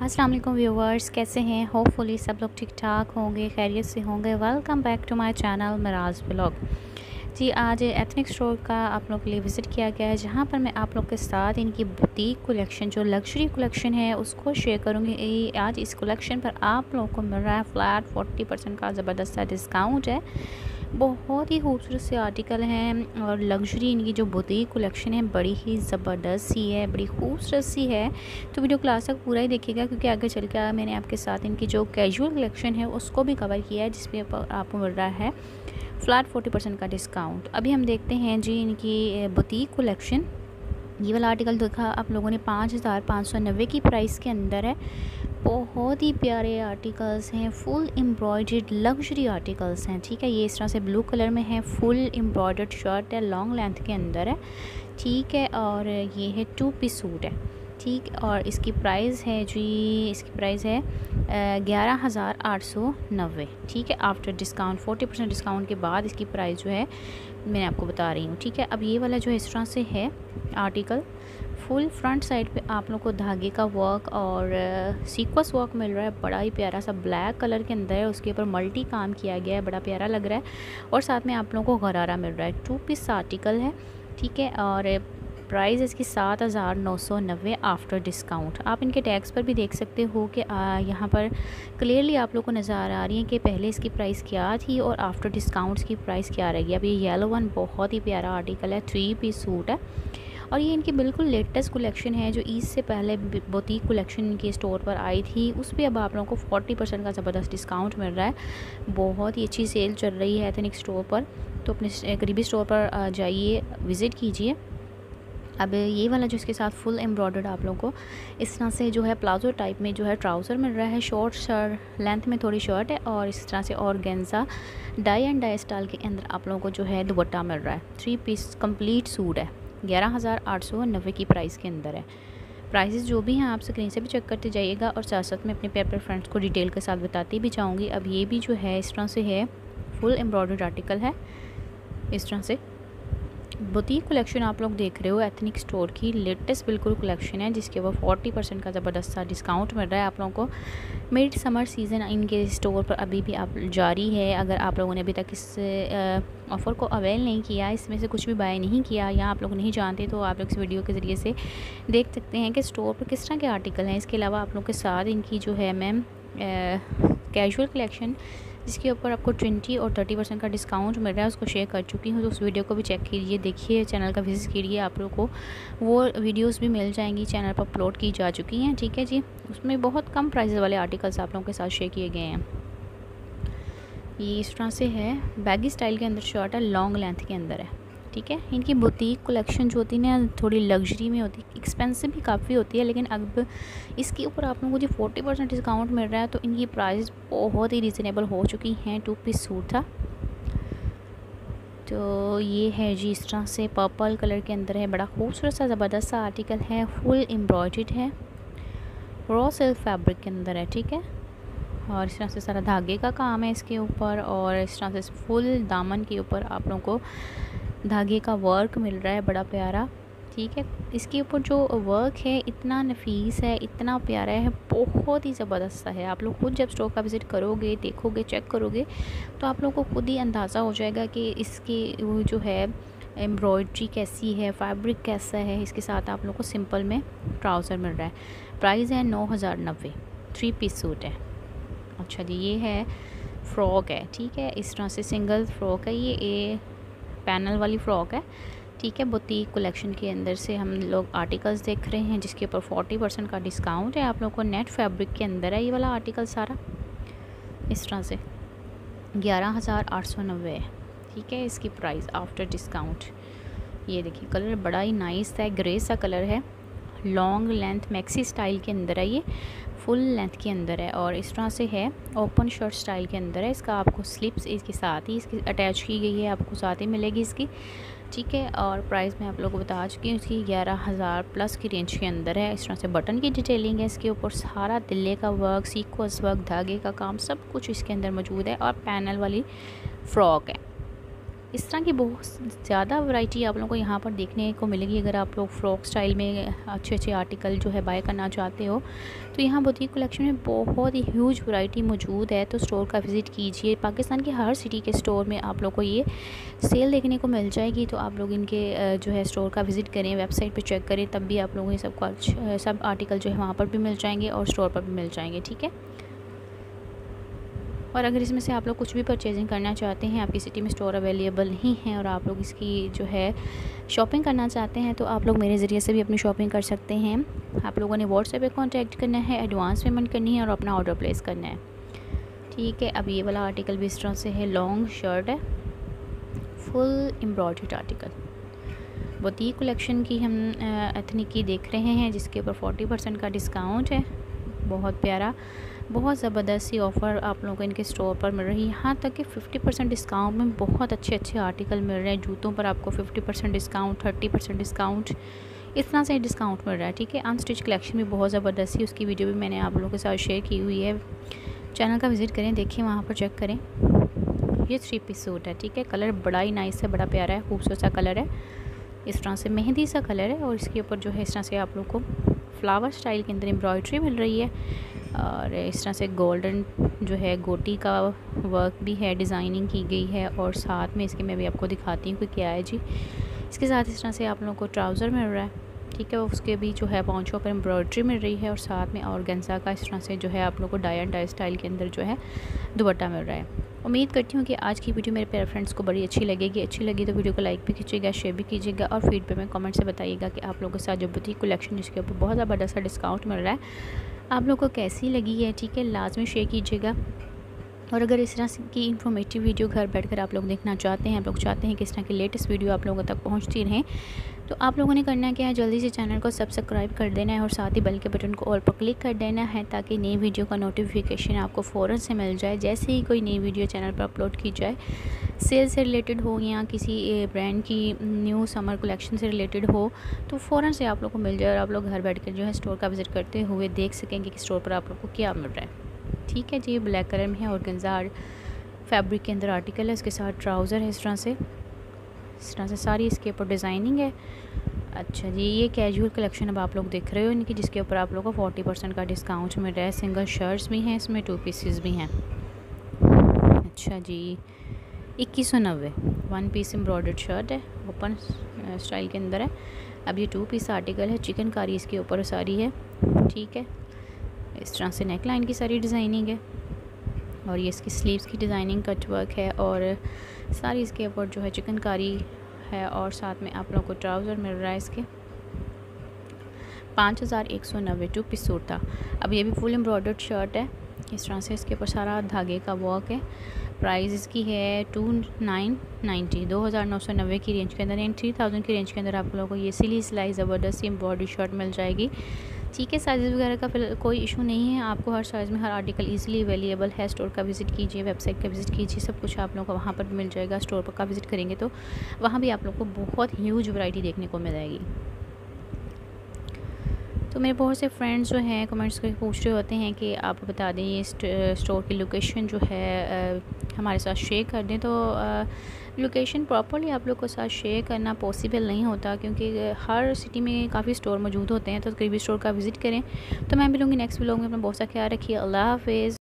वालेकुम व्यूवर्स, कैसे हैं? होपफुली सब लोग ठीक ठाक होंगे, खैरियत से होंगे। Welcome back to my channel मराज blog ji, आज एथनिक स्टोर का आप लोग के लिए विज़िट किया गया है, जहाँ पर मैं आप लोग के साथ इनकी बुटीक कलेक्शन जो लग्जरी कलेक्शन है, उसको शेयर करूँगी। आज इस कलेक्शन पर आप लोगों को मिल रहा है फ्लैट फोर्टी परसेंट का ज़बरदस्त डिस्काउंट है। बहुत ही खूबसूरत से आर्टिकल हैं और लग्जरी इनकी जो बुटीक कलेक्शन है, बड़ी ही ज़बरदस्त सी है, बड़ी खूबसूरत सी है। तो वीडियो क्लास तक पूरा ही देखिएगा क्योंकि आगे चल कर मैंने आपके साथ इनकी जो कैजुअल कलेक्शन है, उसको भी कवर किया है, जिसमें आपको मिल रहा है फ्लैट फोर्टी परसेंट का डिस्काउंट अभी हम देखते हैं जी इनकी बुटीक कलेक्शन। ये वाला आर्टिकल देखा आप लोगों ने, पाँच हज़ार पाँच सौ नब्बे की प्राइस के अंदर है। बहुत ही प्यारे आर्टिकल्स हैं फुल एम्ब्रॉयड लग्जरी आर्टिकल्स हैं, ठीक है? ये इस तरह से ब्लू कलर में है फुल एम्ब्रॉयड शर्ट है लॉन्ग लेंथ के अंदर है, ठीक है? और ये है टू पीस सूट है, ठीक? और इसकी प्राइस है जी, इसकी प्राइस है ग्यारह हज़ार आठ सौ नब्बे, ठीक है? After discount forty percent discount के बाद इसकी प्राइस जो है, मैंने आपको बता रही हूँ, ठीक है? अब ये वाला जो इस तरह से है आर्टिकल फुल फ्रंट साइड पे आप लोग को धागे का वर्क और सीक्वस वर्क मिल रहा है। बड़ा ही प्यारा सा ब्लैक कलर के अंदर है। उसके ऊपर मल्टी काम किया गया है। बड़ा प्यारा लग रहा है। और साथ में आप लोगों को गरारा मिल रहा है। टू पीस आर्टिकल है। ठीक है? और प्राइस इसकी सात हज़ार नौ सौ नब्बे आफ्टर डिस्काउंट आप इनके टैक्स पर भी देख सकते हो कि यहाँ पर क्लियरली आप लोग को नज़र आ रही है कि पहले इसकी प्राइस क्या थी और आफ्टर डिस्काउंट्स की प्राइस क्या रहेगी। अब ये येलो वन बहुत ही प्यारा आर्टिकल है। थ्री पीस सूट है। और ये इनकी बिल्कुल लेटेस्ट कलेक्शन है, जो ईद से पहले बोतीक कलेक्शन इनके स्टोर पर आई थी। उस पर अब आप लोगों को फोर्टी परसेंट का ज़बरदस्त डिस्काउंट मिल रहा है। बहुत ही अच्छी सेल चल रही है एथनिक स्टोर पर। तो अपने करीबी स्टोर पर जाइए, विज़िट कीजिए। अब ये वाला जो इसके साथ फुल एम्ब्रॉयडर्ड आप लोगों को, इस तरह से जो है प्लाजो टाइप में जो है ट्राउज़र मिल रहा है। शॉर्ट शर्ट लेंथ में थोड़ी शर्ट है और इस तरह से और गेंजा, डाई एंड डाई स्टाइल के अंदर आप लोगों को जो है दुपट्टा मिल रहा है। थ्री पीस कंप्लीट सूट है। ग्यारह हज़ार आठ सौ नब्बे की प्राइस के अंदर है। प्राइसेस जो भी हैं, आप स्क्रीन से भी चेक करते जाइएगा और साथ साथ मैं अपने पेपर फ्रेंड्स को डिटेल के साथ बताती भी चाहूँगी अब ये भी जो है, इस तरह से है, फुल एम्ब्रॉयड आर्टिकल है, इस तरह से। बुटीक कलेक्शन आप लोग देख रहे हो एथनिक स्टोर की लेटेस्ट बिल्कुल कलेक्शन है, जिसके ऊपर फोर्टी परसेंट का ज़बरदस्त सा डिस्काउंट मिल रहा है आप लोगों को। मिड समर सीज़न इनके स्टोर पर अभी भी आप जारी है। अगर आप लोगों ने अभी तक इस ऑफ़र को अवेल नहीं किया, इसमें से कुछ भी बाय नहीं किया या आप लोग नहीं जानते तो आप लोग इस वीडियो के ज़रिए से देख सकते हैं कि स्टोर पर किस तरह के आर्टिकल हैं। इसके अलावा आप लोग के साथ इनकी जो है मैम कैजुअल कलेक्शन जिसके ऊपर आपको ट्वेंटी और थर्टी परसेंट का डिस्काउंट मिल रहा है, उसको शेयर कर चुकी हूँ तो उस वीडियो को भी चेक कीजिए, देखिए चैनल का विज़िट कीजिए आप लोग को। वो वीडियोस भी मिल जाएँगी चैनल पर अपलोड की जा चुकी हैं, ठीक है जी? उसमें बहुत कम प्राइस वाले आर्टिकल्स आप लोगों के साथ शेयर किए गए हैं। ये इस तरह से है। बैगी स्टाइल के अंदर शर्ट है लॉन्ग लेंथ के अंदर है। ठीक है? इनकी बुटीक कलेक्शन जो होती है ना, थोड़ी लग्जरी में होती है। एक्सपेंसिव भी काफ़ी होती है, लेकिन अब इसके ऊपर आप लोगों को जो फोर्टी परसेंट डिस्काउंट मिल रहा है तो इनकी प्राइस बहुत ही रिजनेबल हो चुकी हैं। टू पीस सूट था। तो ये है जी, इस तरह से पर्पल कलर के अंदर है। बड़ा खूबसूरत सा, ज़बरदस्त सा आर्टिकल है। फुल एम्ब्रॉयड है। रॉ सिल्क फैब्रिक के अंदर है, ठीक है? और इस तरह से सारा धागे का काम है इसके ऊपर, और इस तरह से फुल दामन के ऊपर आप लोगों को धागे का वर्क मिल रहा है, बड़ा प्यारा, ठीक है? इसके ऊपर जो वर्क है, इतना नफीस है, इतना प्यारा है, बहुत ही ज़बरदस्त है। आप लोग खुद जब स्टोर का विज़िट करोगे, देखोगे चेक करोगे तो आप लोग को खुद ही अंदाज़ा हो जाएगा कि इसकी वो जो है एम्ब्रॉयड्री कैसी है फैब्रिक कैसा है, इसके साथ आप लोग को सिंपल में ट्राउज़र मिल रहा है। प्राइस है नौ हज़ार नब्बे थ्री पीस सूट है। अच्छा जी, ये है फ्रॉक है, ठीक है? इस तरह से सिंगल फ्रॉक है, ये ए पैनल वाली फ़्रॉक है, ठीक है? बुटीक कलेक्शन के अंदर से हम लोग आर्टिकल्स देख रहे हैं, जिसके ऊपर फोर्टी परसेंट का डिस्काउंट है। आप लोग को नेट फैब्रिक के अंदर है ये वाला आर्टिकल सारा। इस तरह से। ग्यारह हज़ार आठ सौ नब्बे है, ठीक है? इसकी प्राइस आफ्टर डिस्काउंट ये देखिए कलर बड़ा ही नाइस है ग्रे सा कलर है। लॉन्ग लेंथ मैक्सी स्टाइल के अंदर है ये फुल लेंथ के अंदर है और इस तरह से है ओपन शर्ट स्टाइल के अंदर है। इसका आपको स्लिप्स इसके साथ ही इसकी अटैच की गई है, आपको साथ ही मिलेगी इसकी। ठीक है, और प्राइस मैं आप लोगों को बता चुकी हूँ, इसकी ग्यारह हज़ार प्लस की रेंज के अंदर है। इस तरह से बटन की डिटेलिंग है इसके ऊपर। सारा दिल्ले का वर्क सीक्वस वर्क धागे का काम सब कुछ इसके अंदर मौजूद है और पैनल वाली फ़्रॉक है। इस तरह की बहुत ज़्यादा वैरायटी आप लोगों को यहाँ पर देखने को मिलेगी। अगर आप लोग फ्रॉक स्टाइल में अच्छे अच्छे आर्टिकल जो है बाय करना चाहते हो तो यहाँ बुटीक कलेक्शन में बहुत ही ह्यूज वैरायटी मौजूद है। तो स्टोर का विज़िट कीजिए। पाकिस्तान के हर सिटी के स्टोर में आप लोग को ये सेल देखने को मिल जाएगी। तो आप लोग इनके जो है स्टोर का विज़िट करें वेबसाइट पर चेक करें, तब भी आप लोगों को सब सब आर्टिकल जो है वहाँ पर भी मिल जाएँगे और स्टोर पर भी मिल जाएँगे। ठीक है? और अगर इसमें से आप लोग कुछ भी परचेजिंग करना चाहते हैं, आपकी सिटी में स्टोर अवेलेबल नहीं है और आप लोग इसकी जो है शॉपिंग करना चाहते हैं तो आप लोग मेरे ज़रिए से भी अपनी शॉपिंग कर सकते हैं। आप लोगों ने व्हाट्सएप पर कॉन्टैक्ट करना है एडवांस पेमेंट करनी है और अपना ऑर्डर प्लेस करना है। ठीक है, अब ये वाला आर्टिकल भी इस तरह से है लॉन्ग शर्ट है फुल एम्ब्रॉयड आर्टिकल बोती कलेक्शन की हम एथनिक की देख रहे हैं, जिसके ऊपर फोर्टी परसेंट का डिस्काउंट है। बहुत प्यारा, बहुत ज़बरदस्त सी ऑफ़र आप लोगों को इनके स्टोर पर मिल रही है। यहाँ तक कि 50 परसेंट डिस्काउंट में बहुत अच्छे अच्छे आर्टिकल मिल रहे हैं। जूतों पर आपको 50 परसेंट डिस्काउंट 30 परसेंट डिस्काउंट इस तरह से डिस्काउंट मिल रहा है, ठीक है? अनस्टिच कलेक्शन भी बहुत ज़बरदस्त है उसकी वीडियो भी मैंने आप लोगों के साथ शेयर की हुई है। चैनल का विज़िट करें, देखिए वहाँ पर चेक करें। ये थ्री पीस सूट है, ठीक है? कलर बड़ा ही नाइस है, बड़ा प्यारा है, खूबसूरत सा कलर है। इस तरह से मेहंदी सा कलर है और इसके ऊपर जो है इस तरह से आप लोग को फ्लावर स्टाइल के अंदर एम्ब्रॉयड्री मिल रही है और इस तरह से गोल्डन जो है गोटी का वर्क भी है, डिज़ाइनिंग की गई है और साथ में इसके मैं भी आपको दिखाती हूँ कि क्या है जी। इसके साथ इस तरह से आप लोगों को ट्राउज़र मिल रहा है, ठीक है, उसके भी जो है पहुँचों पर एम्ब्रॉयड्री मिल रही है और साथ में और का इस तरह से जो है आप लोग को डाई एंड डाई स्टाइल के अंदर जो है दुपट्टा मिल रहा है। उम्मीद करती हूँ कि आज की वीडियो मेरे प्यारे फ्रेंड्स को बड़ी अच्छी लगेगी। अच्छी लगी तो वीडियो को लाइक भी कीजिएगा शेयर भी कीजिएगा और फीडबैक में कमेंट से बताइएगा कि आप लोगों के साथ जो बुटीक कलेक्शन जिसके ऊपर बहुत ज़्यादा बढ़ा सा डिस्काउंट मिल रहा है, आप लोग को कैसी लगी है? ठीक है, लाजमी शेयर कीजिएगा। और अगर इस तरह की इन्फॉर्मेटिव वीडियो घर बैठकर आप लोग देखना चाहते हैं, आप लोग चाहते हैं कि इस तरह की लेटेस्ट वीडियो आप लोगों तक पहुँचती रहें तो आप लोगों ने करना क्या है? जल्दी से चैनल को सब्सक्राइब कर देना है और साथ ही बल के बटन को ऑल पर क्लिक कर देना है ताकि नई वीडियो का नोटिफिकेशन आपको फ़ौर से मिल जाए। जैसे ही कोई नई वीडियो चैनल पर अपलोड की जाए सेल से रिलेटेड हो या किसी ब्रांड की न्यू समर कलेक्शन से रिलेटेड हो तो फ़ौर से आप लोग को मिल जाए और आप लोग घर बैठ कर जो है स्टोर का विज़िट करते हुए देख सकेंगे कि स्टोर पर आप लोग को क्या मिल रहा है। ठीक है जी ब्लैक कलर में है और गंजार फैब्रिक के अंदर आर्टिकल है, इसके साथ ट्राउज़र है इस तरह से। इस तरह से सारी इसके ऊपर डिज़ाइनिंग है। अच्छा जी, ये कैजुअल कलेक्शन अब आप लोग देख रहे हो इनकी जिसके ऊपर आप लोगों को फोर्टी परसेंट का डिस्काउंट मिल रहा है। सिंगल शर्ट्स भी हैं, इसमें टू पीसेस भी हैं। अच्छा जी, इक्कीस सौ नब्बे। वन पीस एम्ब्रॉयड शर्ट है ओपन स्टाइल के अंदर है। अब ये टू पीस आर्टिकल है चिकन कारी इसके ऊपर सारी है। ठीक है। इस तरह से नेक लाइन की सारी डिज़ाइनिंग है। और ये इसकी स्लीव्स की डिज़ाइनिंग कट वर्क है और सारी इसके ऊपर जो है चिकनकारी है और साथ में आप लोगों को ट्राउज़र मिल रहा है इसके। पाँच हज़ार एक सौ नब्बे टू पीस सूट था। अब ये भी फुल एम्ब्रॉयडर्ड शर्ट है। इस तरह से इसके ऊपर सारा धागे का वर्क है। प्राइस इसकी है टू नाइन नाइन्टी दो हज़ार नौ सौ नब्बे की रेंज के अंदर एंड थ्री थाउज़ेंड की रेंज के अंदर आप लोगों को ये सिली सिलाई ज़बरदस्त एम्ब्रॉयडरी शर्ट मिल जाएगी। ठीक है साइज़ वगैरह का फ़िलहाल कोई इशू नहीं है। आपको हर साइज़ में हर आर्टिकल ईजिली अवेलेबल है। स्टोर का विज़िट कीजिए वेबसाइट का विज़िट कीजिए, सब कुछ आप लोग को वहाँ पर मिल जाएगा। स्टोर पर का विज़िट करेंगे तो वहाँ भी आप लोग को बहुत ह्यूज वैरायटी देखने को मिल जाएगी। तो मेरे बहुत से फ्रेंड्स जो हैं कमेंट्स करके पूछ रहे होते हैं कि आप बता दें ये स्टोर की लोकेशन जो है आ, हमारे साथ शेयर कर दें। तो आ, लोकेशन प्रॉपरली आप लोग के साथ शेयर करना पॉसिबल नहीं होता क्योंकि हर सिटी में काफ़ी स्टोर मौजूद होते हैं। तो करीबी स्टोर का विज़िट करें। तो मैं भी लूँगी नेक्स्ट ब्लॉग में। अपना बहुत सा ख्याल रखिए। अल्लाह हाफिज़।